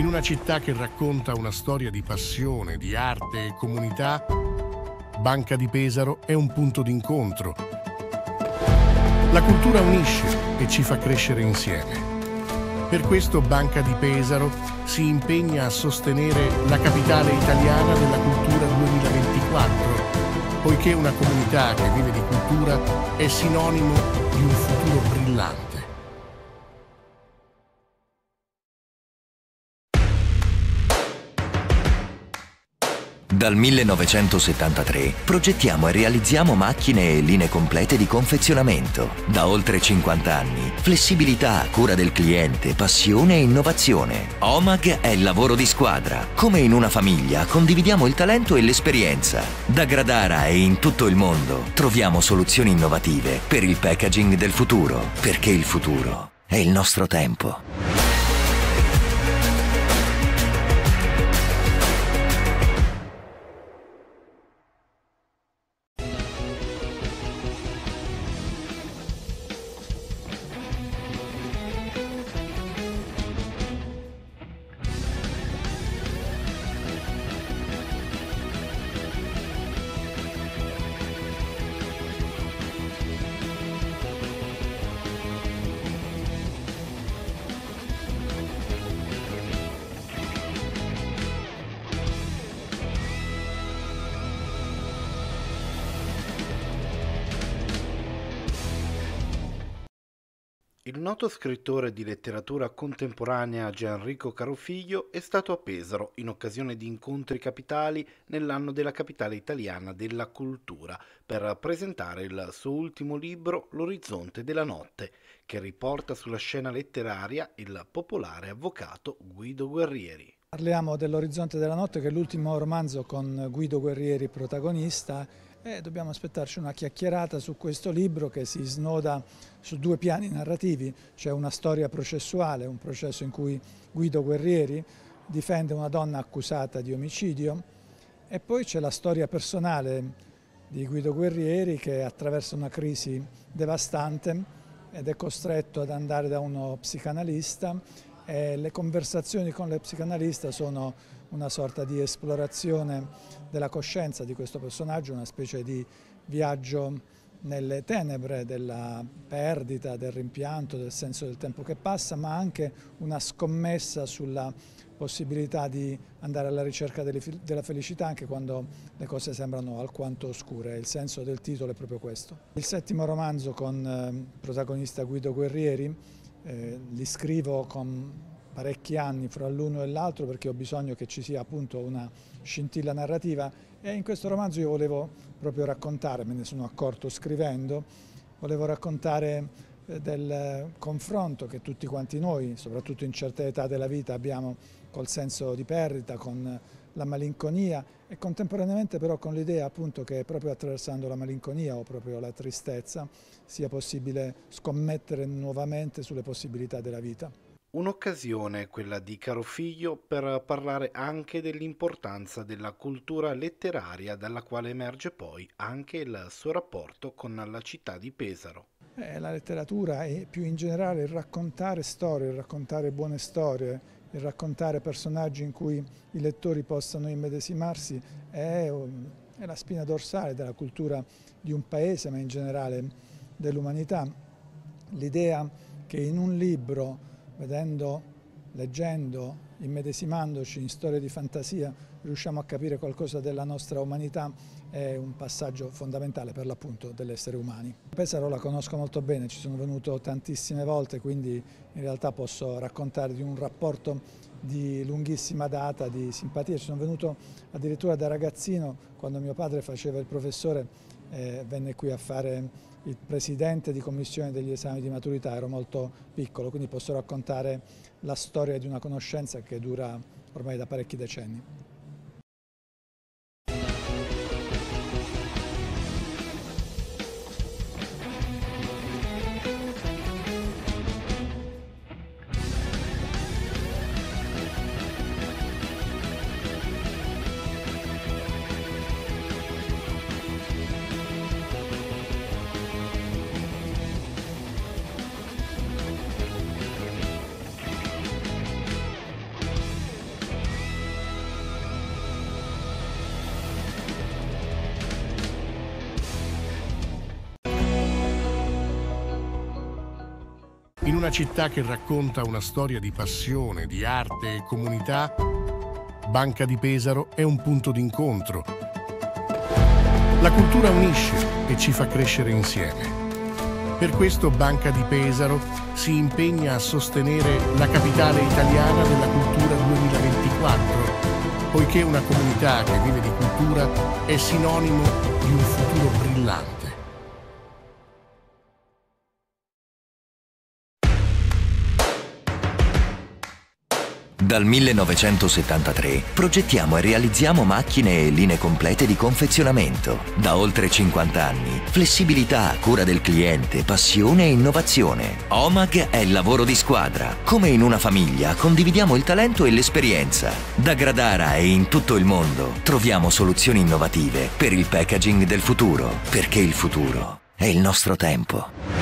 In una città che racconta una storia di passione, di arte e comunità, Banca di Pesaro è un punto d'incontro. La cultura unisce e ci fa crescere insieme. Per questo Banca di Pesaro si impegna a sostenere la capitale italiana della cultura 2024, poiché una comunità che vive di cultura è sinonimo di un futuro brillante. Dal 1973 progettiamo e realizziamo macchine e linee complete di confezionamento. Da oltre 50 anni, flessibilità, cura del cliente, passione e innovazione. Omag è il lavoro di squadra. Come in una famiglia, condividiamo il talento e l'esperienza. Da Gradara e in tutto il mondo troviamo soluzioni innovative per il packaging del futuro, perché il futuro è il nostro tempo. Il noto scrittore di letteratura contemporanea Gianrico Carofiglio è stato a Pesaro in occasione di incontri capitali nell'anno della capitale italiana della cultura per presentare il suo ultimo libro L'orizzonte della notte, che riporta sulla scena letteraria il popolare avvocato Guido Guerrieri. Parliamo dell'Orizzonte della notte che è l'ultimo romanzo con Guido Guerrieri protagonista e dobbiamo aspettarci una chiacchierata su questo libro che si snoda su due piani narrativi, c'è una storia processuale, un processo in cui Guido Guerrieri difende una donna accusata di omicidio. E poi c'è la storia personale di Guido Guerrieri che attraversa una crisi devastante ed è costretto ad andare da uno psicanalista. E le conversazioni con le psicanalista sono una sorta di esplorazione della coscienza di questo personaggio, una specie di viaggio nelle tenebre della perdita, del rimpianto, del senso del tempo che passa, ma anche una scommessa sulla possibilità di andare alla ricerca della felicità anche quando le cose sembrano alquanto oscure. Il senso del titolo è proprio questo. Il settimo romanzo con eh, protagonista Guido Guerrieri, eh, li scrivo con parecchi anni fra l'uno e l'altro perché ho bisogno che ci sia appunto una scintilla narrativa e in questo romanzo io volevo proprio raccontare, me ne sono accorto scrivendo, volevo raccontare eh, del confronto che tutti quanti noi, soprattutto in certe età della vita, abbiamo col senso di perdita, con la malinconia e contemporaneamente però con l'idea appunto che proprio attraversando la malinconia o proprio la tristezza sia possibile scommettere nuovamente sulle possibilità della vita. Un'occasione quella di Carofiglio per parlare anche dell'importanza della cultura letteraria dalla quale emerge poi anche il suo rapporto con la città di Pesaro. Eh, la letteratura e più in generale il raccontare storie, il raccontare buone storie, il raccontare personaggi in cui i lettori possano immedesimarsi è, è la spina dorsale della cultura di un paese ma in generale dell'umanità. L'idea che in un libro vedendo, leggendo, immedesimandoci in storie di fantasia, riusciamo a capire qualcosa della nostra umanità, è un passaggio fondamentale per l'appunto dell'essere umani. Pesaro la conosco molto bene, ci sono venuto tantissime volte, quindi in realtà posso raccontare di un rapporto di lunghissima data, di simpatia. Ci sono venuto addirittura da ragazzino, quando mio padre faceva il professore, eh, venne qui a fare il presidente di commissione degli esami di maturità, ero molto piccolo, quindi posso raccontare la storia di una conoscenza che dura ormai da parecchi decenni. Una città che racconta una storia di passione, di arte e comunità, Banca di Pesaro è un punto d'incontro. La cultura unisce e ci fa crescere insieme. Per questo Banca di Pesaro si impegna a sostenere la capitale italiana della cultura 2024, poiché una comunità che vive di cultura è sinonimo di un futuro brillante. Dal 1973 progettiamo e realizziamo macchine e linee complete di confezionamento. Da oltre 50 anni, flessibilità, cura del cliente, passione e innovazione. Omag è il lavoro di squadra. Come in una famiglia, condividiamo il talento e l'esperienza. Da Gradara e in tutto il mondo troviamo soluzioni innovative per il packaging del futuro, perché il futuro è il nostro tempo.